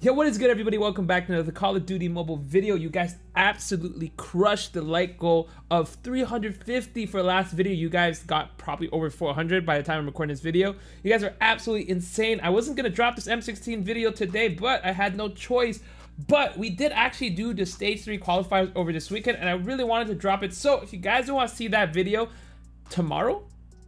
Yo, what is good everybody? Welcome back to another Call of Duty mobile video. You guys absolutely crushed the like goal of 350 for last video. You guys got probably over 400 by the time I'm recording this video. You guys are absolutely insane. I wasn't gonna drop this M16 video today, but I had no choice. But we did actually do the stage three qualifiers over this weekend and I really wanted to drop it. So if you guys want to see that video tomorrow,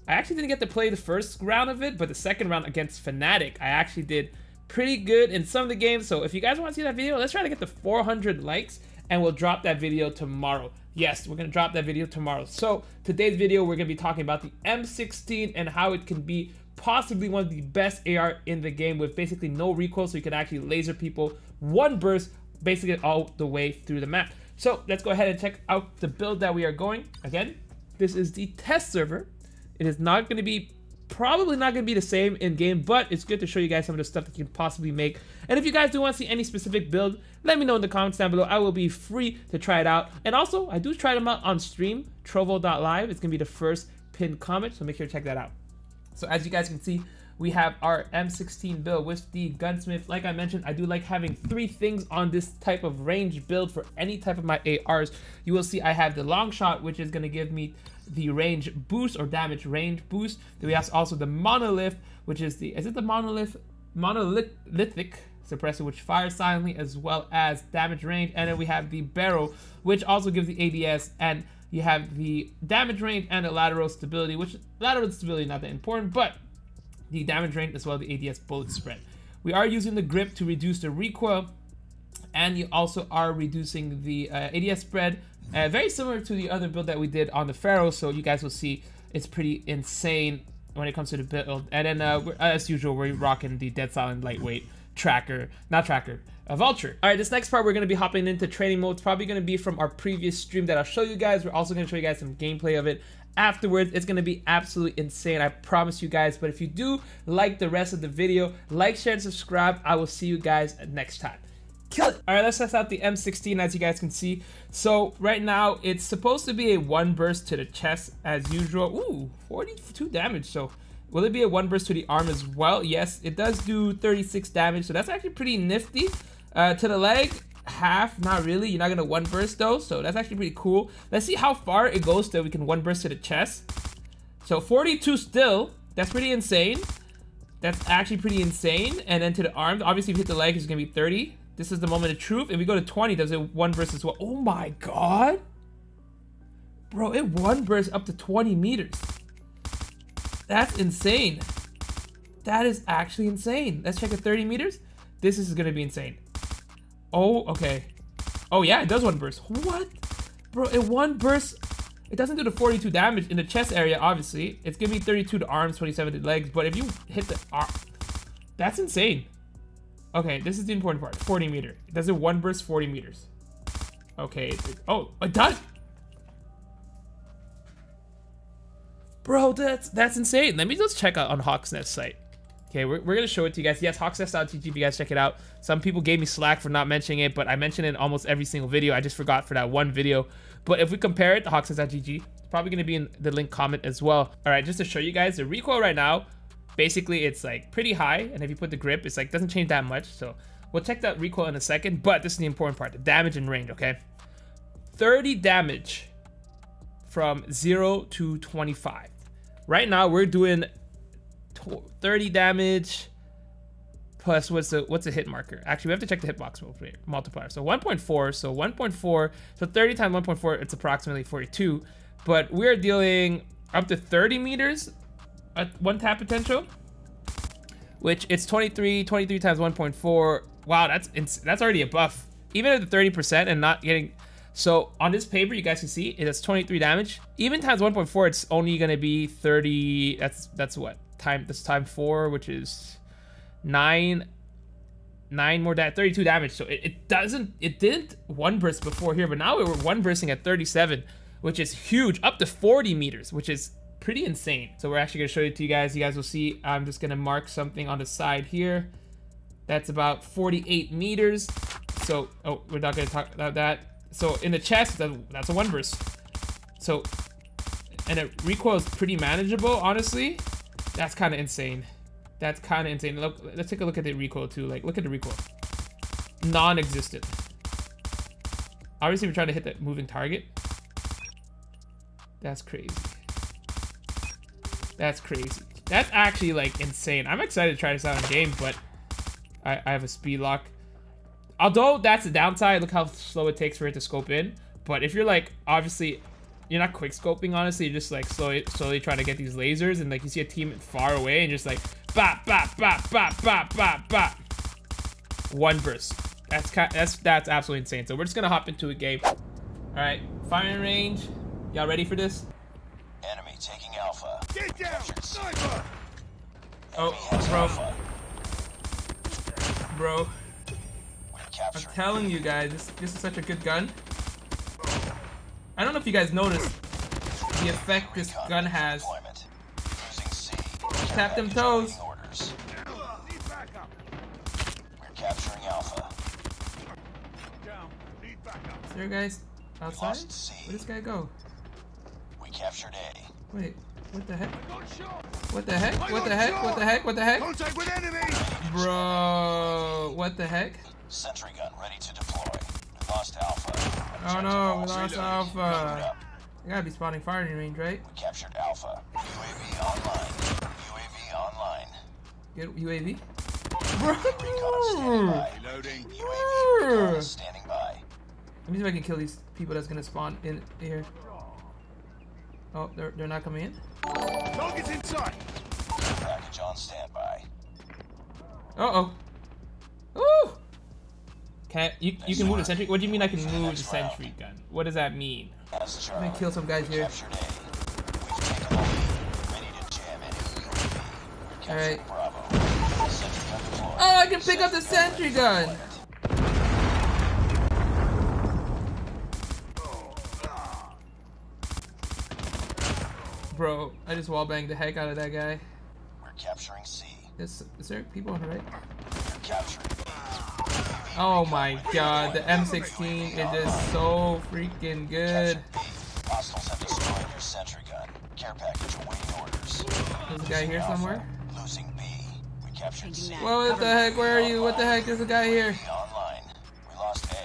I actually didn't get to play the first round of it, but the second round against Fnatic, I actually did pretty good in some of the games. So if you guys want to see that video, let's try to get to 400 likes and we'll drop that video tomorrow. Yes, we're to drop that video tomorrow. So today's video, we're to be talking about the M16 and how it can be possibly one of the best AR in the game with basically no recoil. So you can actually laser people one burst basically all the way through the map. So let's go ahead and check out the build that we are going. Again, this is the test server. It is not going to be probably not going to be the same in game, but it's good to show you guys some of the stuff that you can possibly make. And if you guys do want to see any specific build, let me know in the comments down below. I will be free to try it out. And also, I do try them out on stream, trovo.live. It's going to be the first pinned comment, so make sure to check that out. So as you guys can see, we have our M16 build with the gunsmith. Like I mentioned, I do like having three things on this type of range build for any type of my ARs. You will see I have the long shot, which is going to give me the range boost or damage range boost. Then we have also the monolith, which is the, is it the monolith? Monolithic suppressor, which fires silently as well as damage range. And then we have the barrel, which also gives the ADS and you have the damage range and the lateral stability, which lateral stability not that important, but the damage range as well as the ADS bullet spread. We are using the grip to reduce the recoil, and you also are reducing the uh, ADS spread, uh, very similar to the other build that we did on the Pharo, so you guys will see it's pretty insane when it comes to the build. And then, uh, as usual, we're rocking the Dead Silent Lightweight tracker, not tracker, a vulture. All right, this next part, we're going to be hopping into training mode. It's probably going to be from our previous stream that I'll show you guys. We're also going to show you guys some gameplay of it afterwards. It's going to be absolutely insane. I promise you guys. But if you do like the rest of the video, like, share, and subscribe. I will see you guys next time. Kill it! Alright, let's test out the M16 as you guys can see. So, right now, it's supposed to be a one burst to the chest as usual. Ooh, 42 damage. So, will it be a one burst to the arm as well? Yes, it does do 36 damage. So, that's actually pretty nifty. Uh, to the leg, half, not really. You're not gonna one burst though, so that's actually pretty cool. Let's see how far it goes till we can one burst to the chest. So 42 still, that's pretty insane. That's actually pretty insane. And then to the arms, obviously if you hit the leg, it's gonna be 30. This is the moment of truth. If we go to 20, does it one burst as well? Oh my god. Bro, it one burst up to 20 meters. That's insane. That is actually insane. Let's check at 30 meters. This is gonna be insane. Oh, okay. Oh yeah, it does one burst. What? Bro, it one burst. It doesn't do the 42 damage in the chest area, obviously. It's giving me 32 to arms, 27 to legs, but if you hit the arm, that's insane. Okay, this is the important part. 40 meter. Does it one burst 40 meters. Okay. It, oh, it does. Bro, that's that's insane. Let me just check out on Hawksnest site. Okay, we're, we're gonna show it to you guys. Yes, Hawksnest.gg if you guys check it out. Some people gave me slack for not mentioning it, but I mentioned it in almost every single video. I just forgot for that one video. But if we compare it to Hawksnest.gg, it's probably gonna be in the link comment as well. All right, just to show you guys, the recoil right now, basically it's like pretty high. And if you put the grip, it's like doesn't change that much. So we'll check that recoil in a second, but this is the important part, the damage and range, okay? 30 damage from zero to 25. Right now we're doing 30 damage plus what's the what's the hit marker? Actually, we have to check the hitbox multiplier. So 1.4, so 1.4, so 30 times 1.4, it's approximately 42. But we're dealing up to 30 meters at one tap potential, which it's 23, 23 times 1.4. Wow, that's that's already a buff. Even at the 30% and not getting so on this paper, you guys can see it has 23 damage. Even times 1.4, it's only gonna be 30. That's that's what time this time four, which is nine nine more that 32 damage. So it, it doesn't it didn't one burst before here, but now we were one bursting at 37, which is huge, up to 40 meters, which is pretty insane. So we're actually gonna show it to you guys. You guys will see. I'm just gonna mark something on the side here. That's about 48 meters. So oh, we're not gonna talk about that. So in the chest, that's a one burst. So and it recoils pretty manageable, honestly. That's kind of insane. That's kind of insane. Look, let's take a look at the recoil too. Like, look at the recoil. non-existent. Obviously, we're trying to hit that moving target. That's crazy. That's crazy. That's actually like insane. I'm excited to try this out in game, but I, I have a speed lock. Although that's the downside, look how slow it takes for it to scope in. But if you're like, obviously, you're not quick scoping, honestly, you're just like slowly, slowly trying to get these lasers and like you see a team far away and just like, bop, bop, bop, bop, bop, bop, bop. One burst. That's that's that's absolutely insane. So we're just gonna hop into a game. All right, firing range. Y'all ready for this? Enemy taking Alpha. Get down! Sniper! Oh, bro, bro. I'm telling you guys, this this is such a good gun. I don't know if you guys noticed the effect this gun has. deployment. Losing C. Tap them toes. awaiting Orders. Need backup! We're Alpha. Down. Need backup! Is there guys outside? lost Where'd this guy go? We captured A. Wait, what the heck? What the heck? What the heck? What the heck? What the heck? Contact with enemy! Bro, what the heck? Sentry gun ready to deploy. We lost Alpha. Oh no, we lost Alpha. I gotta be spotting firing range, right? We captured Alpha. UAV online. UAV online. Get UAV. Bro. Reloading. UAV standing by. Let me see if I can kill these people that's gonna spawn in here. Oh, they're, they're not coming in? Target's inside! sight! Package on standby. Uh-oh. Ooh! Can I, you, you can move the sentry? What do you mean I can move the sentry gun? What does that mean? That's I'm gonna kill some guys here. Captured A. We've taken the lead. Ready to jam enemy UAV. We're capturing Alright. Bravo. Sentry gun deployed. Oh, I can pick up the sentry gun! Bro, I just wallbanged the heck out of that guy. We're capturing C. Is, is there people on the right? We're capturing B. Oh my god, the M16 is just so freaking good. B. Hostiles have destroyed your sentry gun. Care package awaiting orders. There's a guy here somewhere. Losing B. We captured C. What the heck? Where are you? What the heck? There's a guy here. Online. We lost A.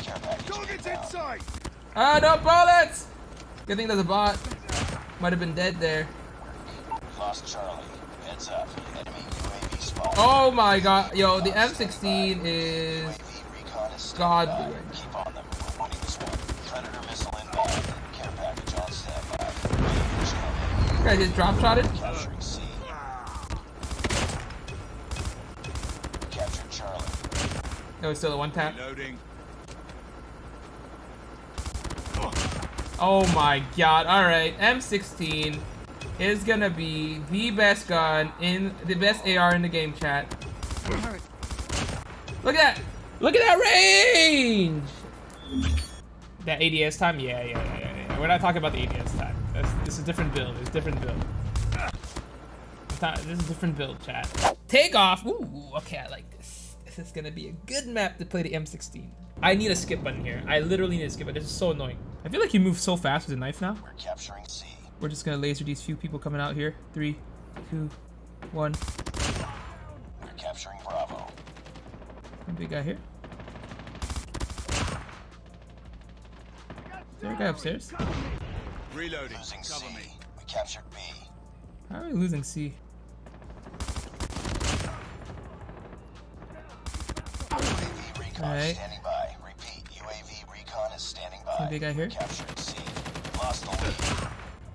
Care package Target's in sight! Ah, no bullets! Good thing there's a bot. Might have been dead there. Lost Charlie. Heads up. Enemy UAV spotted. Oh my god. Yo, the M16 is UAV recon is standing godly by. right now. Keep on them. Winning this one. Predator missile inbound. Care package on standby. Rangers coming. This guy just drop shotted. Capturing C. Captured Charlie. No, it's still a one tap. Reloading. Oh my god. Alright, M16 is gonna be the best gun in the best AR in the game chat. Look at that! Look at that range! That ADS time? Yeah, yeah, yeah, yeah, yeah. We're not talking about the ADS time. That's, this is a different build. It's a different build. Not, this is a different build, chat. Take off! Ooh, okay, I like this. This is gonna be a good map to play the M16. I need a skip button here. I literally need a skip button. This is so annoying. I feel like you move so fast with a knife now. We're capturing C. We're just gonna laser these few people coming out here. Three, two, one. We're capturing Bravo. Big guy here. Is there a guy upstairs? Reloading. Losing C. Cover me. We captured B. How are we losing C? Alright. By. Big guy here.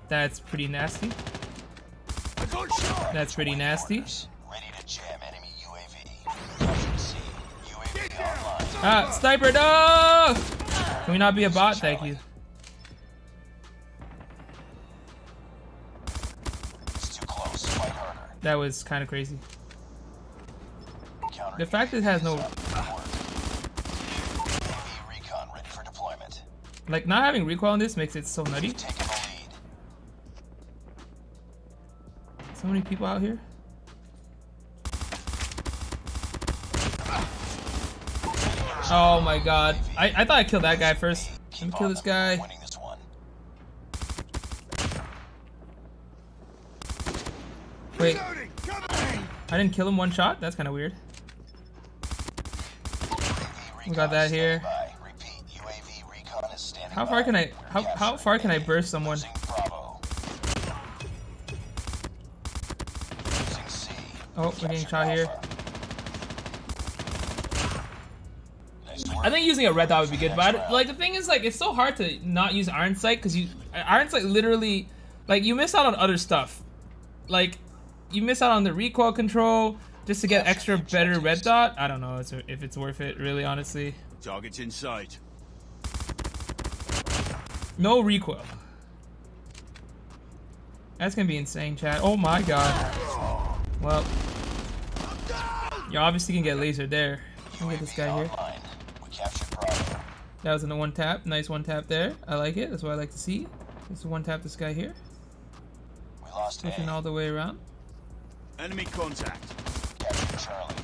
That's pretty nasty. That's pretty nasty. Ah, sniper, no! Can we not be a bot? Thank you. That was kind of crazy. The fact it has no, UAV recon ready for deployment. Like, not having recoil on this makes it so nutty. Taking the lead. So many people out here. Oh my god. I, I thought I killed that guy first. Let me kill this guy. Winning this one. Wait, Reloading! Cover me! I didn't kill him one shot. That's kind of weird. We got that here. How far can I? How how far can I burst someone? Losing Bravo. Losing C. Oh, we're getting shot here. I think using a red dot would be good, but like the thing is, like it's so hard to not use Iron Sight because you Iron Sight literally, like you miss out on other stuff, like you miss out on the recoil control just to get extra better red dot. I don't know if it's- if it's worth it, really, honestly. Target's in sight. No recoil. That's gonna be insane, chat. Oh my god. Well, you obviously can get laser there. Me get this guy here. Online. We captured Bravo. That was in a one tap. Nice one tap there. I like it. That's what I like to see. Just one tap this guy here. We lost Pushing all the way around. Enemy contact. Captured Charlie.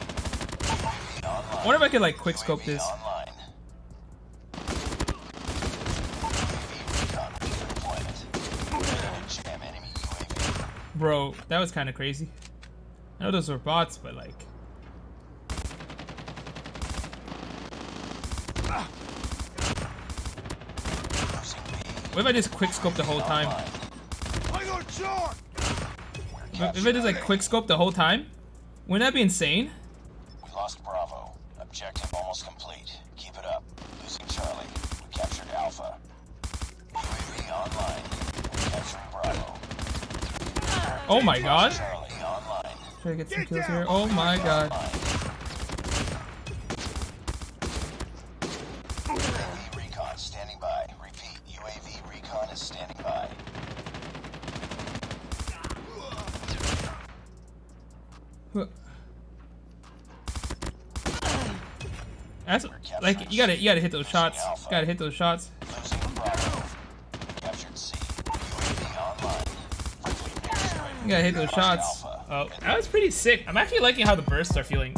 UAV I wonder if I could like quick scope this. Online. UAV recon ready for deployment. Jam enemy UAV. Bro, that was kind of crazy. I know those were bots, but like. What if I just quick scope the whole time? If I just like quick scope the whole time? Wouldn't that be insane? We lost Bravo. Objective almost complete. Keep it up. Losing Charlie. We captured Alpha. UAV online. We're capturing Bravo. Oh my god. Try to get some kills here. Oh my god. UAV recon standing by. Repeat. UAV recon is standing by. That's like you gotta you gotta hit those shots. Gotta hit those shots. Losing Bravo. Captured C. UAV online. Friendly near strike. You gotta hit those shots. Oh, that was pretty sick. I'm actually liking how the bursts are feeling.